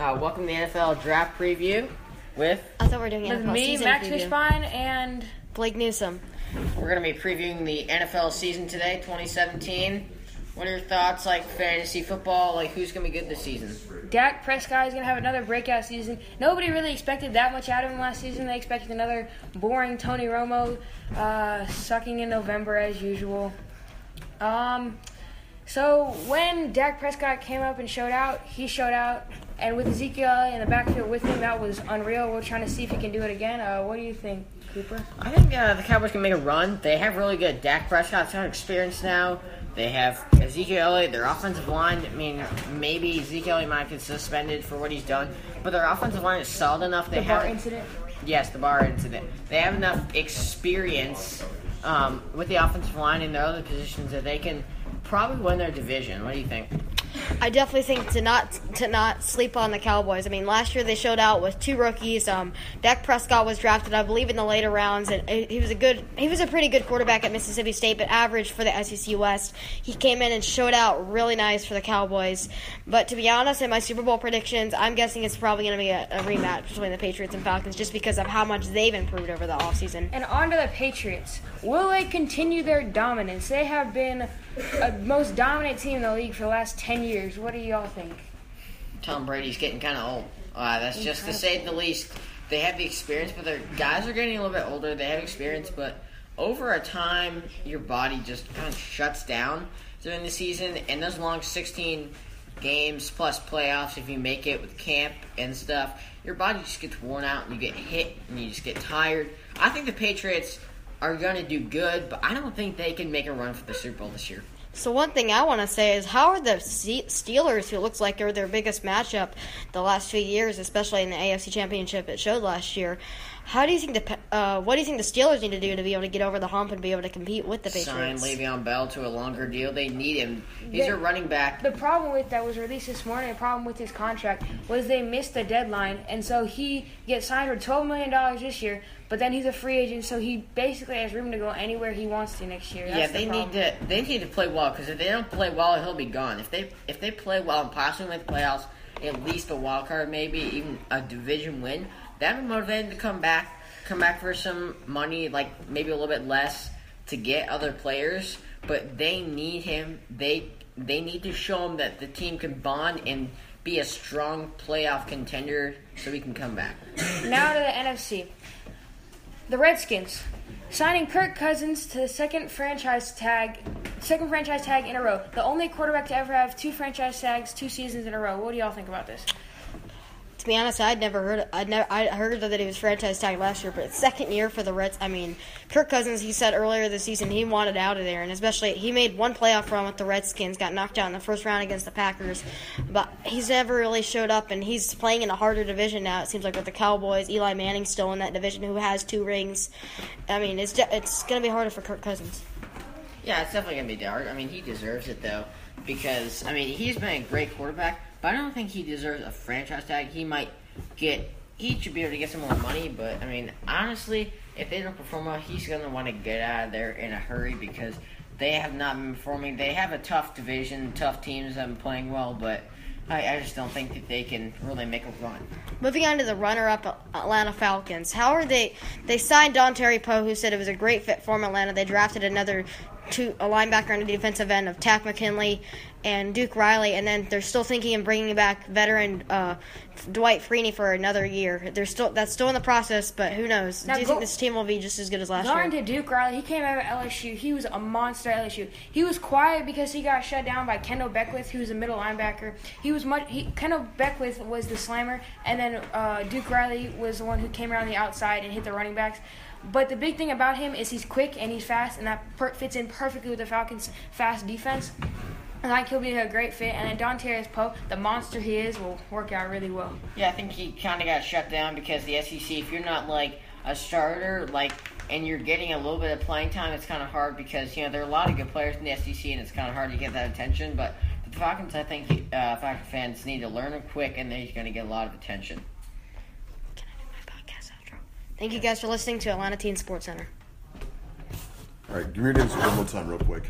Uh, welcome to the NFL Draft Preview with. I thought we were doing With NFL me, season Max preview. Fishbein, and Blake Newsom. We're going to be previewing the NFL season today, 2017. What are your thoughts, like fantasy football? Like, who's going to be good this season? Dak Prescott is going to have another breakout season. Nobody really expected that much out of him last season. They expected another boring Tony Romo, uh, sucking in November as usual. Um, so when Dak Prescott came up and showed out, he showed out, and with Ezekiel in the backfield with him, that was unreal. We're trying to see if he can do it again. Uh, what do you think, Cooper? I think uh, the Cowboys can make a run. They have really good Dak Prescott's got experience now. They have Ezekiel Elliott, their offensive line. I mean, maybe Ezekiel Elliott might get suspended for what he's done, but their offensive line is solid enough. They The bar have incident. Yes, the bar incident. They have enough experience um, with the offensive line and their other positions that they can probably win their division. What do you think? I definitely think to not to not sleep on the Cowboys. I mean, last year they showed out with two rookies. Um, Dak Prescott was drafted, I believe, in the later rounds, and he was a good, he was a pretty good quarterback at Mississippi State, but average for the SEC West. He came in and showed out really nice for the Cowboys. But to be honest, in my Super Bowl predictions, I'm guessing it's probably going to be a, a rematch between the Patriots and Falcons, just because of how much they've improved over the offseason. And on to the Patriots. Will they continue their dominance? They have been a most dominant team in the league for the last 10 years. What do y'all think? Tom Brady's getting kind of old. Uh, that's just to say the least. They have the experience, but their guys are getting a little bit older. They have experience, but over a time, your body just kind of shuts down during the season. And those long 16 games plus playoffs, if you make it with camp and stuff, your body just gets worn out and you get hit and you just get tired. I think the Patriots are going to do good, but I don't think they can make a run for the Super Bowl this year. So one thing I want to say is, how are the Steelers, who looks like are their biggest matchup the last few years, especially in the AFC Championship it showed last year? How do you think the uh, what do you think the Steelers need to do to be able to get over the hump and be able to compete with the Patriots? Sign Patriots? Le'Veon Bell to a longer deal. They need him. He's They- a running back. The problem with that was released this morning. The problem with his contract was they missed the deadline, and so he gets signed for twelve million dollars this year. But then he's a free agent, so he basically has room to go anywhere he wants to next year. That's yeah, they problem. need to they need to play well because if they don't play well, he'll be gone. If they if they play well and possibly make the playoffs, at least a wild card, maybe even a division win, that would motivate to come back, come back for some money, like maybe a little bit less to get other players. But they need him. They they need to show him that the team can bond and be a strong playoff contender so he can come back. Now to the NFC. The Redskins signing Kirk Cousins to the second franchise tag, second franchise tag in a row. The only quarterback to ever have two franchise tags two seasons in a row. What do y'all think about this? To be honest, I'd never heard. I'd never. I heard that he was franchise tag last year, but second year for the Reds. I mean, Kirk Cousins. He said earlier this season he wanted out of there, and especially he made one playoff run with the Redskins, got knocked out in the first round against the Packers, but he's never really showed up, and he's playing in a harder division now. It seems like with the Cowboys, Eli Manning's still in that division, who has two rings. I mean, it's it's gonna be harder for Kirk Cousins. Yeah, it's definitely gonna be dark. I mean, he deserves it though, because I mean he's been a great quarterback, but I don't think he deserves a franchise tag. He might get, he should be able to get some more money, but I mean, honestly, if they don't perform well, he's gonna want to get out of there in a hurry because they have not been performing. They have a tough division, tough teams that have been playing well, but I, I just don't think that they can really make a run. Moving on to the runner-up Atlanta Falcons. How are they? They signed Dontari Poe, who said it was a great fit for Atlanta. They drafted another two, a linebacker and a defensive end of Takk McKinley and Duke Riley, and then they're still thinking of bringing back veteran uh, Dwight Freeney for another year. They're still that's still in the process, but who knows? Now Do you go- think this team will be just as good as last Going year? to Duke Riley, he came out of LSU. He was a monster at LSU. He was quiet because he got shut down by Kendall Beckwith, who was a middle linebacker. He was much. He, Kendall Beckwith was the slammer, and then uh, Duke Riley was the one who came around the outside and hit the running backs. But the big thing about him is he's quick and he's fast, and that per- fits in perfectly with the Falcons' fast defense. And I think he'll be a great fit. And then Dontari Poe, the monster he is, will work out really well. Yeah, I think he kind of got shut down because the SEC, if you're not like a starter, like, and you're getting a little bit of playing time, it's kind of hard because you know there are a lot of good players in the SEC, and it's kind of hard to get that attention. But the Falcons, I think, uh, Falcon fans need to learn him quick, and they're going to get a lot of attention. Can I do my podcast outro? Thank you guys for listening to Atlanta Teen Sports Center. All right, give me your names one more time, real quick.